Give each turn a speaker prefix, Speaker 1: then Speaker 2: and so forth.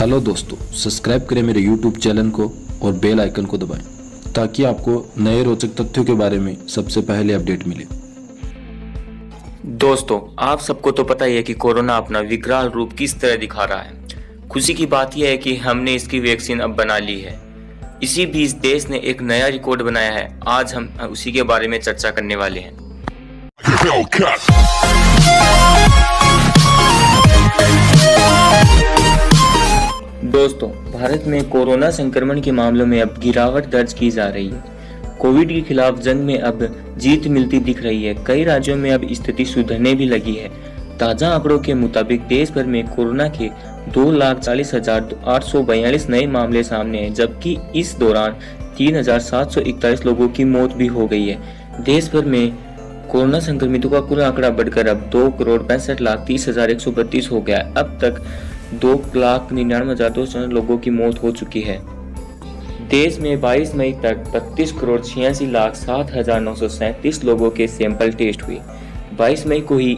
Speaker 1: Hello दोस्तों subscribe करें मेरे यूट्यूब चैनल को और बेल आइकन को दबाएँ ताकि आपको नए रोचक तथ्यों के बारे में सबसे पहले अपडेट मिले।
Speaker 2: दोस्तों आप सबको तो पता ही है कि कोरोना अपना विकराल रूप किस तरह दिखा रहा है। खुशी की बात यह है कि हमने इसकी वैक्सीन अब बना ली है। इसी बीच देश ने एक नया रिकॉर्ड बनाया है। आज हम उसी के बारे में चर्चा करने वाले हैं। दोस्तों, भारत में कोरोना संक्रमण के मामलों में अब गिरावट दर्ज की जा रही है। कोविड के खिलाफ जंग में अब जीत मिलती दिख रही है। कई राज्यों में अब स्थिति सुधरने भी लगी है। ताज़ा आंकड़ों के मुताबिक देश भर में कोरोना के दो लाख चालीस हज़ार आठ सौ बयालीस नए मामले सामने हैं, जबकि इस दौरान तीन हज़ार सात सौ इकतालीस लोगों की मौत भी हो गई है। देश भर में कोरोना संक्रमितों का कुल आंकड़ा बढ़कर अब दो करोड़ पैंसठ लाख तीस हज़ार एक सौ बत्तीस हो गया अब तक दो लाख निन्यानवे हज़ार दो सौ लोगों की मौत हो चुकी है। देश में 22 मई तक बत्तीस करोड़ छियासी लाख सात हज़ार नौ सौ सैंतीस लोगों के सैंपल टेस्ट हुए। 22 मई को ही